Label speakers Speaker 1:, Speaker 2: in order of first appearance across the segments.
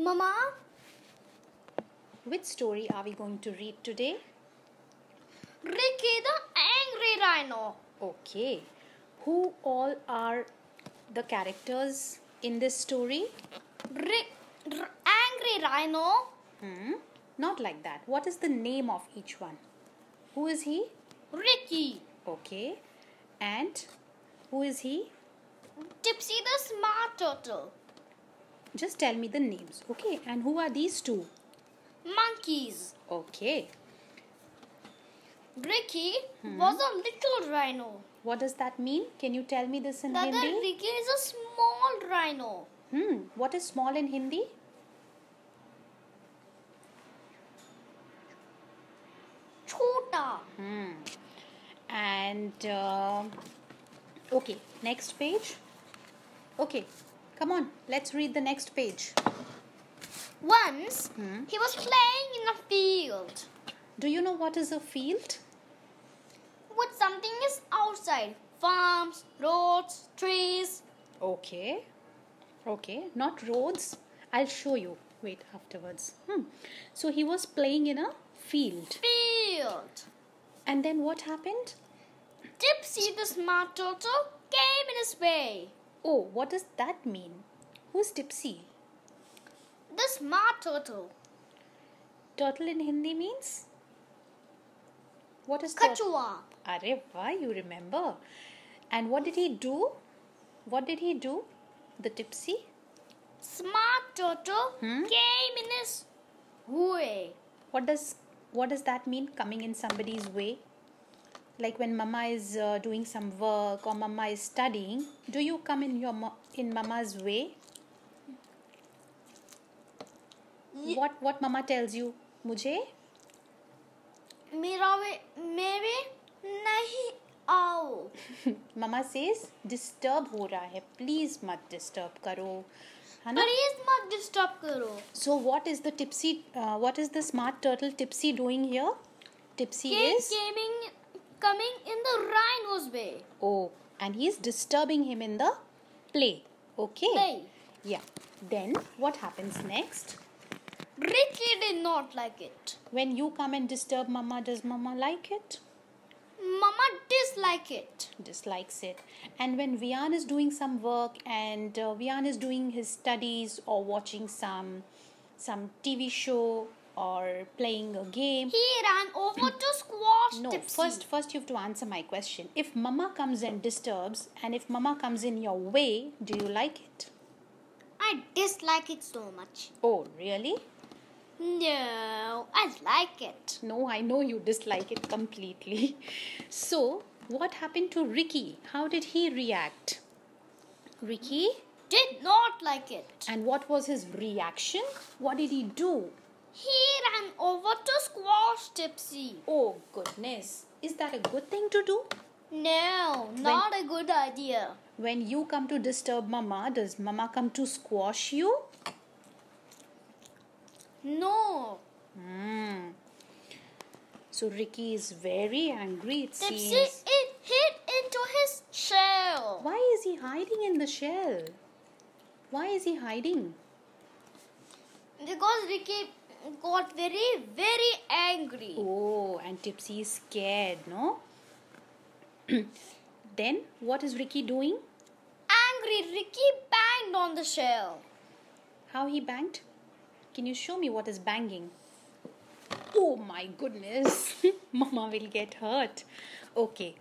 Speaker 1: Mama,
Speaker 2: Which story are we going to read today?
Speaker 1: Ricky the angry rhino.
Speaker 2: Okay. Who all are the characters in this story?
Speaker 1: Rick, r- angry rhino.
Speaker 2: Hmm. Not like that. What is the name of each one? Who is he?
Speaker 1: Ricky.
Speaker 2: Okay. And who is he?
Speaker 1: Tipsy the smart turtle.
Speaker 2: Just tell me the names. Okay. And who are these two?
Speaker 1: Monkeys.
Speaker 2: Okay.
Speaker 1: Ricky was a little rhino.
Speaker 2: What does that mean? Can you tell me this in
Speaker 1: The other
Speaker 2: Hindi?
Speaker 1: Ricky is a small rhino.
Speaker 2: Hmm. What is small in Hindi?
Speaker 1: Chota.
Speaker 2: Hmm. And uh, okay, next page. Okay, come on, let's read the next page.
Speaker 1: Once
Speaker 2: Hmm.
Speaker 1: he was playing in a field
Speaker 2: Do you know what is a field?
Speaker 1: What something is outside farms, roads, trees.
Speaker 2: Okay, okay, not roads. I'll show you. Wait, afterwards. Hmm. So he was playing in a field,
Speaker 1: Field.
Speaker 2: and then what happened?
Speaker 1: Tipsy the smart turtle came in his way.
Speaker 2: Oh, what does that mean? Who's Tipsy?
Speaker 1: The smart turtle.
Speaker 2: Turtle in Hindi means? What is?
Speaker 1: Kachua.
Speaker 2: Are why you remember? And what did he do? What did he do? The tipsy?
Speaker 1: Smart turtle
Speaker 2: Hmm?
Speaker 1: came in his way.
Speaker 2: What does what does that mean? Coming in somebody's way? Like when Mama is uh, doing some work or Mama is studying, do you come in your mo- in Mama's way?
Speaker 1: Ye-
Speaker 2: What what Mama tells you? मुझे
Speaker 1: मेरा वे मेरे नहीं आओ
Speaker 2: Mama says disturb हो रहा है please मत disturb करो है ना
Speaker 1: प्लीज़ मत डिस्टर्ब करो
Speaker 2: So what is the tipsy? Uh, what is the smart turtle tipsy doing here? Tipsy
Speaker 1: Came
Speaker 2: is
Speaker 1: coming in the rhino's way.
Speaker 2: oh, and he's disturbing him in the play. Okay.
Speaker 1: Play.
Speaker 2: Yeah. Then what happens next?
Speaker 1: Ricky did not like it.
Speaker 2: When you come and disturb Mama, does Mama like it?
Speaker 1: Mama dislike it.
Speaker 2: Dislikes it. And when Vian is doing some work and uh, Vian is doing his studies or watching some some TV show or playing a game,
Speaker 1: He ran over to squash
Speaker 2: No,
Speaker 1: Tipsy.
Speaker 2: first first you have to answer my question. If mama comes and disturbs and if mama comes in your way, do you like it?
Speaker 1: I dislike it so much.
Speaker 2: Oh, really?
Speaker 1: No, I like it.
Speaker 2: No, I know you dislike it completely. So, what happened to Ricky? How did he react? Ricky?
Speaker 1: Did not like it.
Speaker 2: And what was his reaction? What did he do?
Speaker 1: He ran over to squash Tipsy.
Speaker 2: Oh, goodness. Is that a good thing to do?
Speaker 1: No, not a good idea.
Speaker 2: When you come to disturb mama, does mama come to squash you?
Speaker 1: No.
Speaker 2: Hmm. So Ricky is very angry, it
Speaker 1: Tipsy
Speaker 2: seems.
Speaker 1: it hit into his shell.
Speaker 2: Why is he hiding in the shell? Why is he hiding?
Speaker 1: Because Ricky got very, very angry.
Speaker 2: Oh, and Tipsy is scared, no? then what is Ricky doing?
Speaker 1: Angry Ricky banged on the shell.
Speaker 2: How he banged? Can you show me what is banging? Oh my goodness, Mama will get hurt. Okay,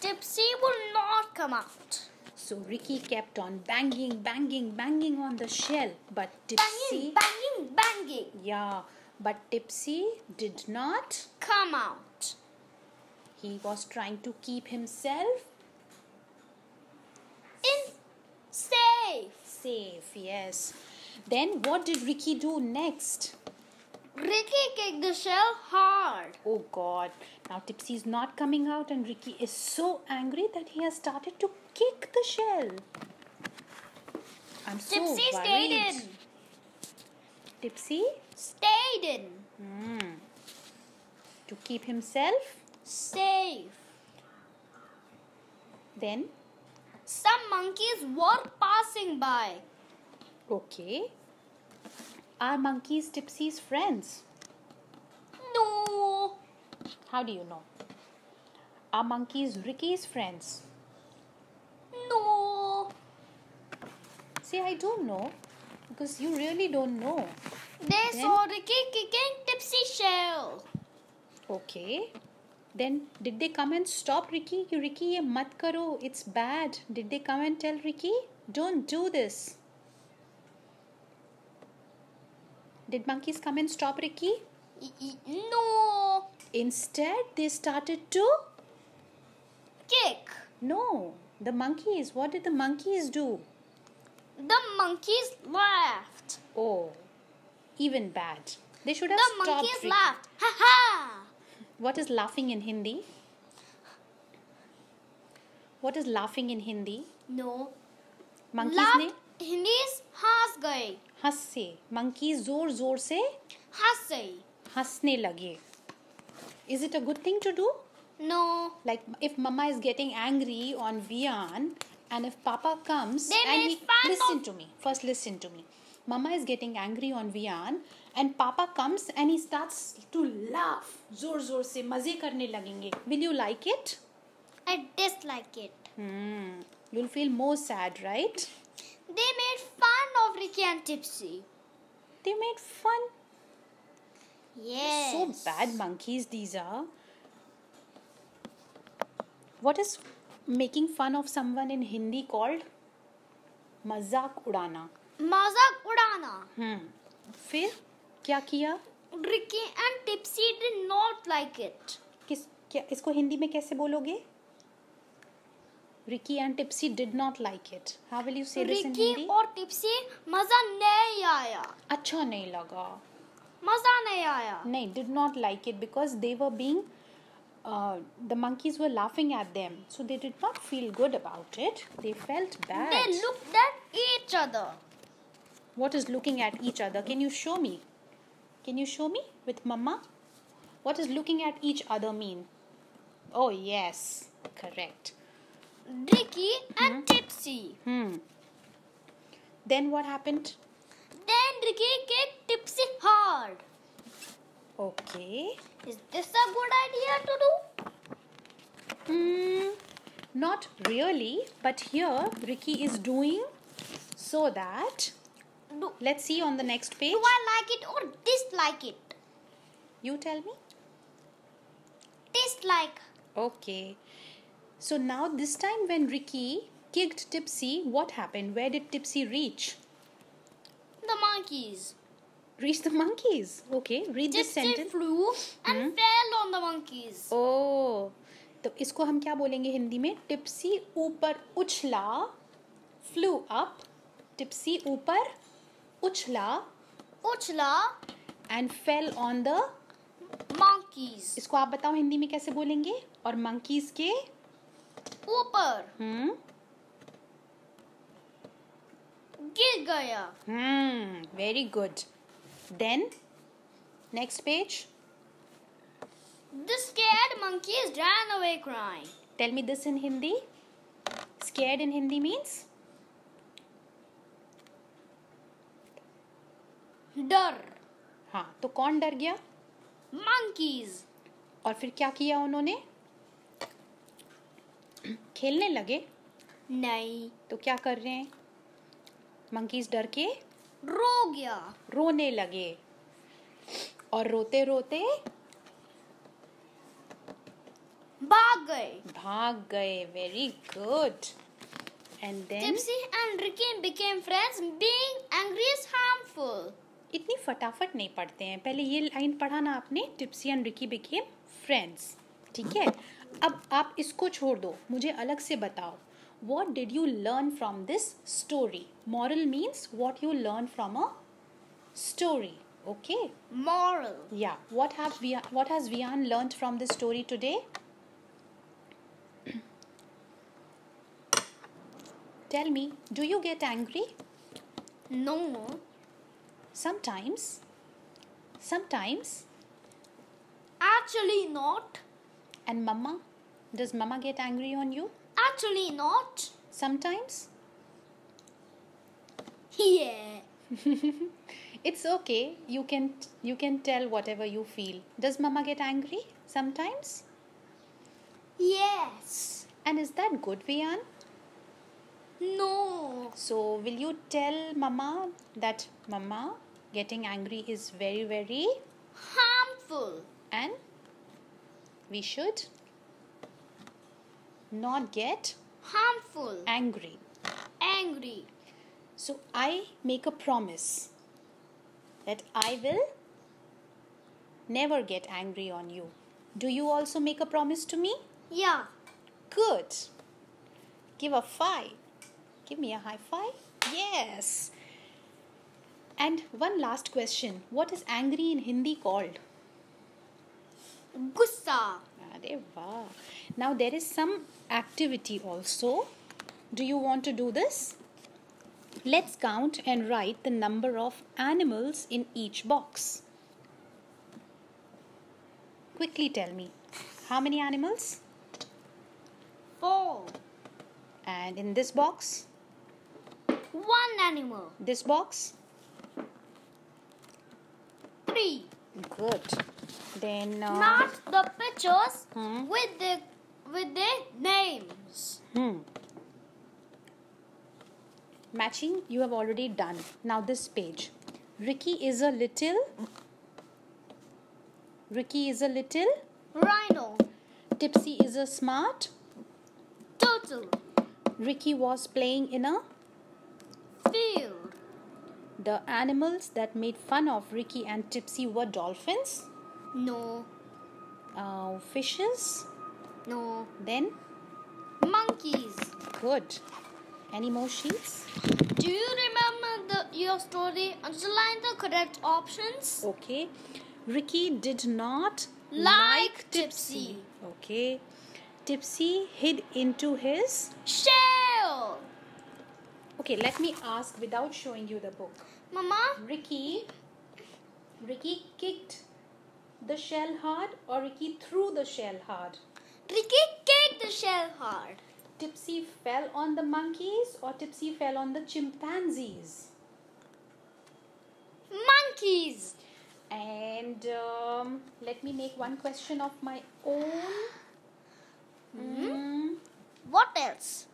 Speaker 1: Tipsy will not come out.
Speaker 2: So Ricky kept on banging, banging, banging on the shell, but Tipsy.
Speaker 1: Banging, banging, banging.
Speaker 2: Yeah, but Tipsy did not.
Speaker 1: Come out.
Speaker 2: He was trying to keep himself
Speaker 1: In safe.
Speaker 2: safe, yes. Then what did Ricky do next?
Speaker 1: Ricky kicked the shell hard.
Speaker 2: Oh god, now Tipsy is not coming out, and Ricky is so angry that he has started to kick the shell. I'm so
Speaker 1: Tipsy
Speaker 2: worried.
Speaker 1: stayed in.
Speaker 2: Tipsy?
Speaker 1: Stayed in.
Speaker 2: Hmm. To keep himself?
Speaker 1: Safe.
Speaker 2: Then
Speaker 1: Some monkeys were passing by.
Speaker 2: Okay. Are monkeys Tipsy's friends?
Speaker 1: No.
Speaker 2: How do you know? Are monkeys Ricky's friends?
Speaker 1: No.
Speaker 2: See, I don't know because you really don't know.
Speaker 1: They
Speaker 2: Then?
Speaker 1: saw Ricky kicking Tipsy shell.
Speaker 2: Okay. Then did they come and stop Ricky? You Ricky, ye mat karo. It's bad. Did they come and tell Ricky? Don't do this. Did monkeys come and stop Ricky?
Speaker 1: No.
Speaker 2: Instead, they started to
Speaker 1: kick.
Speaker 2: No. The monkeys. What did the monkeys do?
Speaker 1: The monkeys laughed.
Speaker 2: Oh, even bad. They should have
Speaker 1: the
Speaker 2: stopped.
Speaker 1: The monkeys
Speaker 2: Ricky.
Speaker 1: laughed. Ha ha.
Speaker 2: What is laughing in Hindi? What is laughing in Hindi?
Speaker 1: No.
Speaker 2: Monkeys'
Speaker 1: Laughed.
Speaker 2: Hindi
Speaker 1: is haas gay.
Speaker 2: हंसे monkeys ज़ोर ज़ोर से
Speaker 1: हंसे
Speaker 2: हंसने लगे is it a good thing to do
Speaker 1: No.
Speaker 2: like if mama is getting angry on Vian and if papa comes
Speaker 1: They
Speaker 2: and he listen to me first listen to me mama is getting angry on Vian and papa comes and he starts to laugh ज़ोर ज़ोर से मज़े करने लगेंगे will you like it
Speaker 1: I dislike it.
Speaker 2: hmm. you'll feel more sad right
Speaker 1: They made fun Ricky and Tipsy.
Speaker 2: they made fun
Speaker 1: Yes.
Speaker 2: They're so bad monkeys these are what is making fun of someone in hindi called मज़ाक उड़ाना
Speaker 1: मज़ाक उड़ाना.
Speaker 2: हम्म फिर क्या किया
Speaker 1: Ricky and Tipsy did not like it.
Speaker 2: किस क्या इसको हिंदी में कैसे बोलोगे Ricky and tipsy did not like it how will you से दिस इन
Speaker 1: Ricky
Speaker 2: हिंदी
Speaker 1: और Tipsy मजा नहीं आया.
Speaker 2: अच्छा नहीं लगा
Speaker 1: मजा नहीं आया.
Speaker 2: नहीं did not like it because they were being uh, the monkeys were laughing at them so they did not feel good about it they felt bad
Speaker 1: They looked at each other.
Speaker 2: what is looking at each other can you show me can you show me with mama what does looking at each other mean oh yes correct
Speaker 1: Ricky and Tipsy.
Speaker 2: hmm then what happened
Speaker 1: Then Ricky kicked Tipsy hard.
Speaker 2: okay
Speaker 1: Is this a good idea to do?
Speaker 2: Hmm. not really, but here Ricky is doing so that.
Speaker 1: Do,
Speaker 2: Let's see on the next page.
Speaker 1: do I like it or dislike it?
Speaker 2: You tell me.
Speaker 1: Dislike.
Speaker 2: Okay. So now this time when Ricky kicked Tipsy, what happened? Where did Tipsy reach?
Speaker 1: The monkeys.
Speaker 2: Reach the monkeys. Okay, read this
Speaker 1: Tipsy
Speaker 2: sentence.
Speaker 1: flew and hmm? fell on the monkeys.
Speaker 2: Oh, तो इसको हम क्या बोलेंगे हिंदी में tipsy ऊपर उछला flu up Tipsy ऊपर उछला
Speaker 1: Uchla
Speaker 2: and fell on the
Speaker 1: monkeys.
Speaker 2: इसको आप बताओ हिंदी में कैसे बोलेंगे और मंकीज के
Speaker 1: ऊपर।
Speaker 2: हम्म।
Speaker 1: गिर गया.
Speaker 2: हम्म very good then next page
Speaker 1: The scared monkeys ran away crying.
Speaker 2: Tell me this in Hindi scared in Hindi means
Speaker 1: डर.
Speaker 2: हाँ तो कौन डर गया?
Speaker 1: मंकीज
Speaker 2: और फिर क्या किया उन्होंने? खेलने लगे
Speaker 1: नहीं.
Speaker 2: तो क्या कर रहे हैं मंकीज डर के
Speaker 1: रो गया.
Speaker 2: रोने लगे और रोते रोते
Speaker 1: भाग गए.
Speaker 2: भाग गए very good and then
Speaker 1: Tipsy and Ricky became friends. Being angry is harmful.
Speaker 2: इतनी फटाफट नहीं पढ़ते हैं पहले ये लाइन पढ़ा ना आपने Tipsy and Ricky became friends ठीक है? अब आप इसको छोड़ दो मुझे अलग से बताओ। What did you learn from this story moral means what you learn from a story okay
Speaker 1: moral
Speaker 2: या what have what has Viaan learn from this story today tell me do you get angry
Speaker 1: no
Speaker 2: sometimes sometimes
Speaker 1: actually not
Speaker 2: And mama? Does mama get angry on you?
Speaker 1: Actually not.
Speaker 2: Sometimes?
Speaker 1: Yeah.
Speaker 2: it's okay. You can you can tell whatever you feel. Does mama get angry sometimes?
Speaker 1: Yes.
Speaker 2: And is that good, Vian?
Speaker 1: No.
Speaker 2: So will you tell mama that mama getting angry is very very
Speaker 1: Harmful.
Speaker 2: and we should not get
Speaker 1: Harmful.
Speaker 2: angry.
Speaker 1: Angry.
Speaker 2: So I make a promise that I will never get angry on you. Do you also make a promise to me?
Speaker 1: Yeah.
Speaker 2: Good. Give a five. Give me a high five. Yes. And one last question. What is angry in Hindi called?
Speaker 1: Gussa.
Speaker 2: Arey wow. Now there is some activity also. Do you want to do this? Let's count and write the number of animals in each box. Quickly tell me. How many animals?
Speaker 1: Four.
Speaker 2: And in this box?
Speaker 1: One animal.
Speaker 2: This box?
Speaker 1: Three.
Speaker 2: Good. Then uh,
Speaker 1: Not the pictures
Speaker 2: Hmm.
Speaker 1: with the with their names.
Speaker 2: Hmm. Matching you have already done. Now this page. Ricky is a little. Ricky is a little.
Speaker 1: Rhino.
Speaker 2: Tipsy is a smart.
Speaker 1: Turtle.
Speaker 2: Ricky was playing in a.
Speaker 1: Field.
Speaker 2: The animals that made fun of Ricky and Tipsy were dolphins,
Speaker 1: No.
Speaker 2: uh, fishes,
Speaker 1: No.
Speaker 2: then
Speaker 1: Monkeys.
Speaker 2: good. Any more sheets?
Speaker 1: Do you remember the your story? Underline the correct options.
Speaker 2: Okay. Ricky did not
Speaker 1: Like Tipsy.
Speaker 2: Okay. Tipsy hid into his.
Speaker 1: Shell.
Speaker 2: Okay, let me ask without showing you the book.
Speaker 1: Mama.
Speaker 2: Ricky. Ricky kicked the shell hard or Ricky threw the shell hard?
Speaker 1: Ricky kicked the shell hard.
Speaker 2: Tipsy fell on the monkeys or Tipsy fell on the chimpanzees?
Speaker 1: Monkeys.
Speaker 2: And um, let me make one question of my own. Mm.
Speaker 1: What else?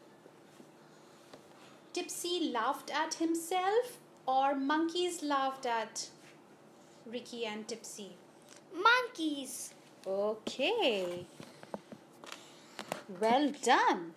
Speaker 2: Tipsy laughed at himself or monkeys laughed at Ricky and Tipsy?
Speaker 1: Monkeys.
Speaker 2: Okay. Well done.